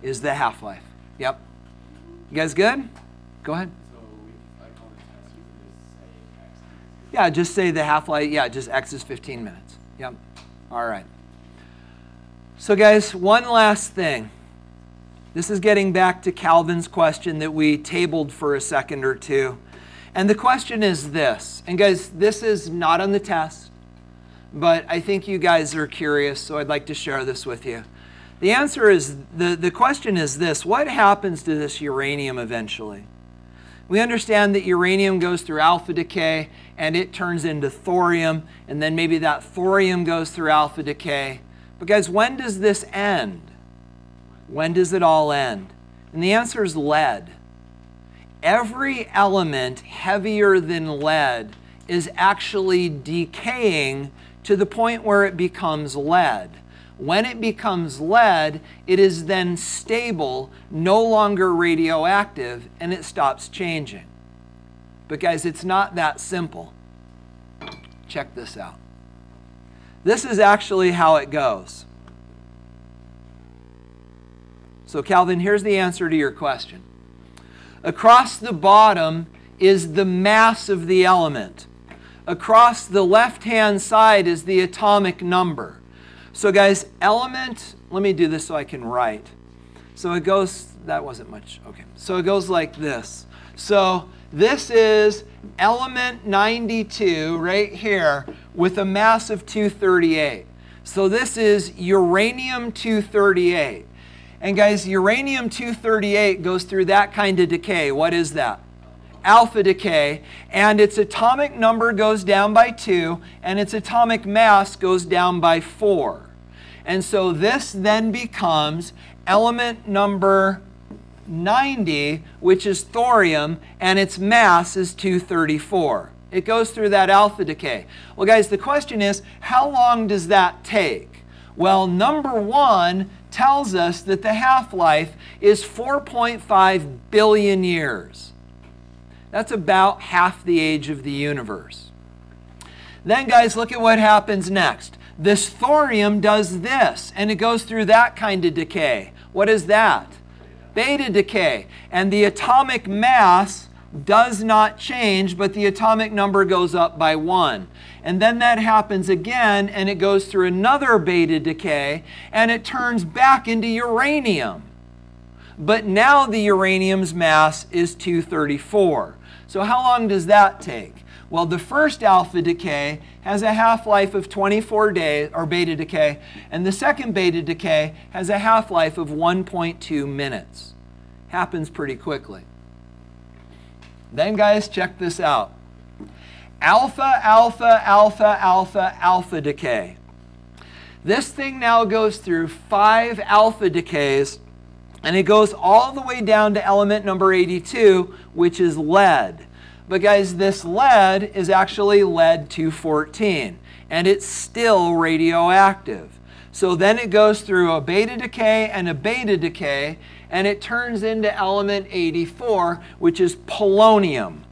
Is the half-life. Yep. You guys good? Go ahead. Yeah, just say the half-life, yeah, just X is 15 minutes. Yep. All right. So guys, one last thing. This is getting back to Calvin's question that we tabled for a second or two. And the question is this. And guys, this is not on the test, but I think you guys are curious, so I'd like to share this with you. The answer is the, the question is this What happens to this uranium eventually? We understand that uranium goes through alpha decay and it turns into thorium, and then maybe that thorium goes through alpha decay. But guys, when does this end? When does it all end? And the answer is lead. Every element heavier than lead is actually decaying to the point where it becomes lead. When it becomes lead, it is then stable, no longer radioactive, and it stops changing. But, guys, it's not that simple. Check this out. This is actually how it goes. So, Calvin, here's the answer to your question. Across the bottom is the mass of the element. Across the left hand side is the atomic number. So, guys, element, let me do this so I can write. So it goes, that wasn't much. Okay. So it goes like this. So this is element 92 right here with a mass of 238. So this is uranium 238. And guys, uranium 238 goes through that kind of decay. What is that? Alpha decay. And its atomic number goes down by 2, and its atomic mass goes down by 4. And so this then becomes element number 90, which is thorium, and its mass is 234. It goes through that alpha decay. Well, guys, the question is how long does that take? Well, number one tells us that the half life is 4.5 billion years. That's about half the age of the universe. Then, guys, look at what happens next. This thorium does this, and it goes through that kind of decay. What is that? Beta decay. And the atomic mass does not change, but the atomic number goes up by one. And then that happens again, and it goes through another beta decay, and it turns back into uranium. But now the uranium's mass is 234. So how long does that take? Well, the first alpha decay has a half-life of 24 days, or beta decay, and the second beta decay has a half-life of 1.2 minutes. Happens pretty quickly. Then, guys, check this out. Alpha, alpha, alpha, alpha, alpha decay. This thing now goes through five alpha decays, and it goes all the way down to element number 82, which is lead. But guys, this lead is actually lead 214, and it's still radioactive. So then it goes through a beta decay and a beta decay, and it turns into element 84, which is polonium.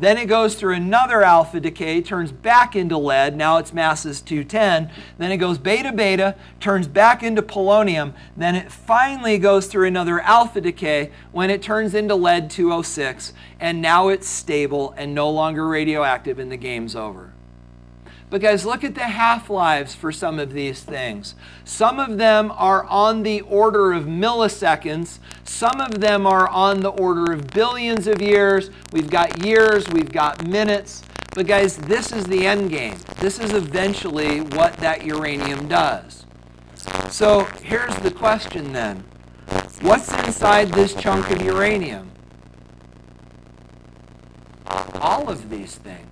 Then it goes through another alpha decay, turns back into lead. Now its mass is 210. Then it goes beta beta, turns back into polonium. Then it finally goes through another alpha decay when it turns into lead 206. And now it's stable and no longer radioactive, and the game's over. But guys, look at the half-lives for some of these things. Some of them are on the order of milliseconds. Some of them are on the order of billions of years. We've got years, we've got minutes. But guys, this is the end game. This is eventually what that uranium does. So here's the question then. What's inside this chunk of uranium? All of these things.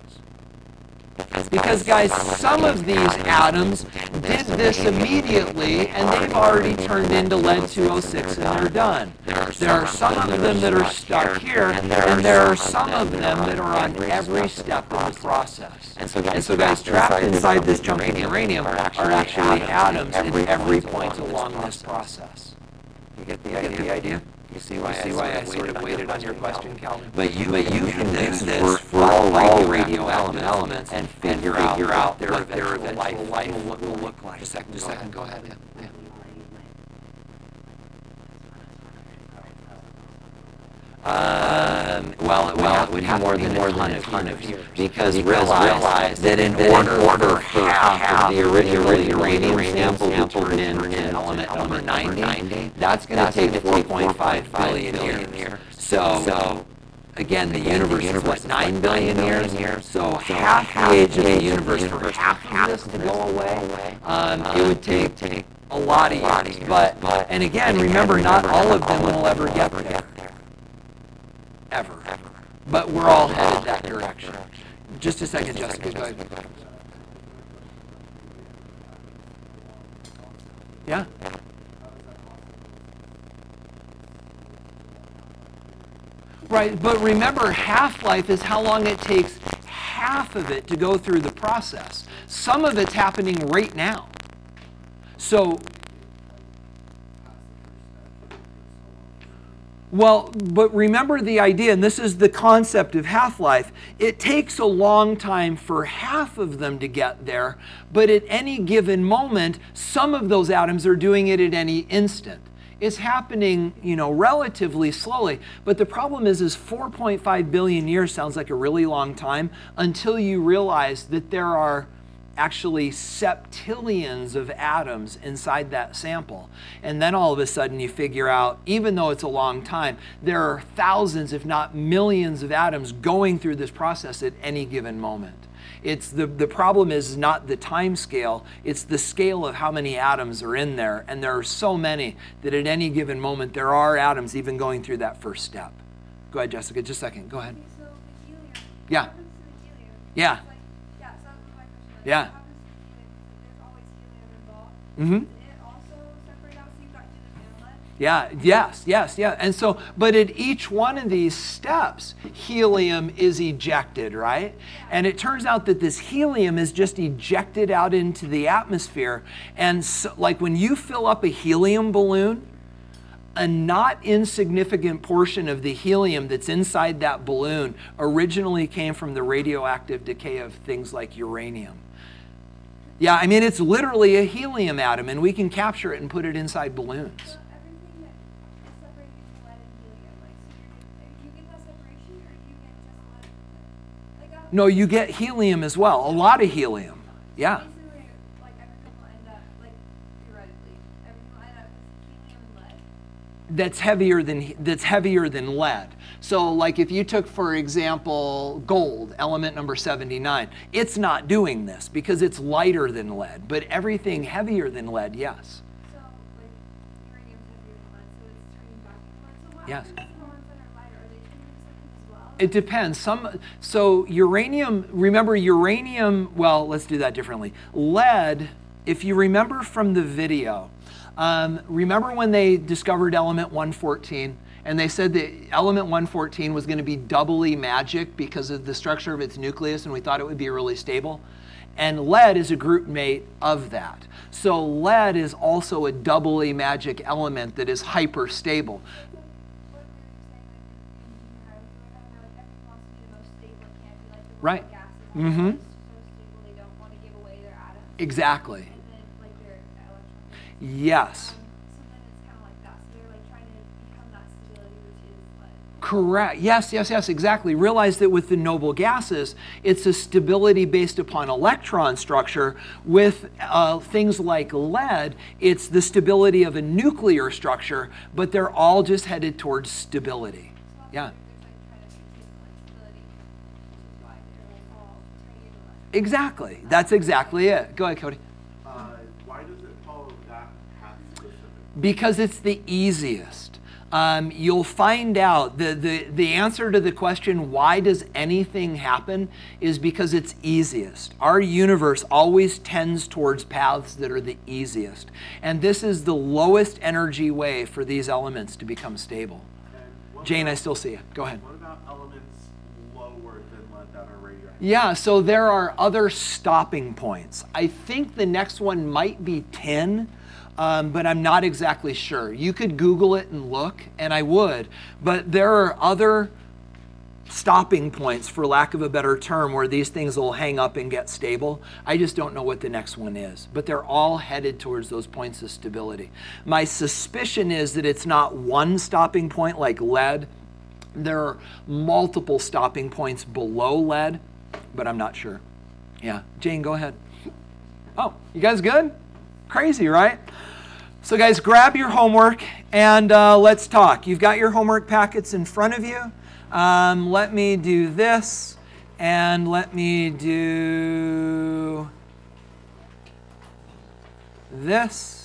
Because, guys, some of these atoms did this immediately, and they've already turned into lead-206 and they're done. There are some of them that are stuck here, and there are some of them that are on every step of the process. And so, guys, trapped inside this chunk of uranium are actually atoms in every point along this process. You get the idea? You see why, see why I sort of waited on your question, Calvin? But you, but you can do this for all radio element elements and figure out, figure out their, what their their eventual life life will will look, will look like. Just a second, just a second, go ahead. yeah, yeah. Um, well, well, it would have more than more than a ton of years. because realize that in order, order for half of the original uranium sample to turn into element number 90, that's going to take 4.5 billion years. So, so again, the universe is what 9 billion years. So half the age of the universe for half of this to go away, um, it would take take a lot of years. But and again, remember, not all of them will ever get there Ever. But we're all headed that direction. Just a second, Jessica, go ahead. Yeah? Right, but remember, half-life is how long it takes half half of it to go through the process. Some of it's happening right now. So Well, but remember the idea, and this is the concept of half life. It takes a long time for half of them to get there, but at any given moment, some of those atoms are doing it at any instant. It's happening, you know, relatively slowly. But the problem is, is 4.5 billion years sounds like a really long time until you realize that there are actually septillions of atoms inside that sample. And then all of a sudden you figure out, even though it's a long time, there are thousands, if not millions of atoms going through this process at any given moment. It's the, the problem is not the time scale, it's the scale of how many atoms are in there. And there are so many that at any given moment there are atoms even going through that first step. Go ahead, Jessica, just a second. Go ahead. So. Yeah. What involved. Mm-hmm. Does it also separate out? So you've got helium and lead? Yeah, yes, yes, yeah. And so, but at each one of these steps, helium is ejected, right? And it turns out that this helium is just ejected out into the atmosphere. And so, like when you fill up a helium balloon, a not insignificant portion of the helium that's inside that balloon originally came from the radioactive decay of things like uranium. Yeah, I mean, it's literally a helium atom, and we can capture it and put it inside balloons. No, you get helium as well, a lot of helium. Yeah. Basically, like everything will end up, like theoretically, everything will end up with helium and lead. That's heavier than that's heavier than lead. So like if you took for example gold, element number 79, it's not doing this because it's lighter than lead, but everything heavier than lead, yes. So, like, uranium's heavier than lead, so it's turning back and forth. So Yes. happens to the ones that are lighter? Are they turning to something as well? It depends. Some so uranium. Remember uranium. Well, let's do that differently. Lead. If you remember from the video, um, remember when they discovered element 114, and they said that element 114 was going to be doubly magic because of the structure of its nucleus, and we thought it would be really stable. And lead is a group mate of that. So lead is also a doubly magic element that is hyper stable. What we were saying, like, in junior high, we were having, like, everyone wants to be the most stable it can be, like, the Right. gases. Mhm. Yes. Correct. Yes, yes, yes, exactly. Realize that with the noble gases, it's a stability based upon electron structure. With uh, things like lead, it's the stability of a nuclear structure, but they're all just headed towards stability. Yeah. Exactly. That's exactly it. Go ahead, Cody. Uh, why does it follow that path specifically? Because it's the easiest. Um, you'll find out the, the, the answer to the question, why does anything happen, is because it's easiest. Our universe always tends towards paths that are the easiest. And this is the lowest energy way for these elements to become stable. Jane, I still see you. Go ahead. What about elements lower than lead that are radioactive? Yeah, so there are other stopping points. I think the next one might be 10, um, but I'm not exactly sure. You could Google it and look, and I would, but there are other stopping points, for lack of a better term, where these things will hang up and get stable. I just don't know what the next one is, but they're all headed towards those points of stability. My suspicion is that it's not one stopping point like lead. There are multiple stopping points below lead, but I'm not sure. Yeah, Jane, go ahead. Oh, you guys good? Crazy, right? So, guys, grab your homework and uh, let's talk. You've got your homework packets in front of you. Um, let me do this and let me do this.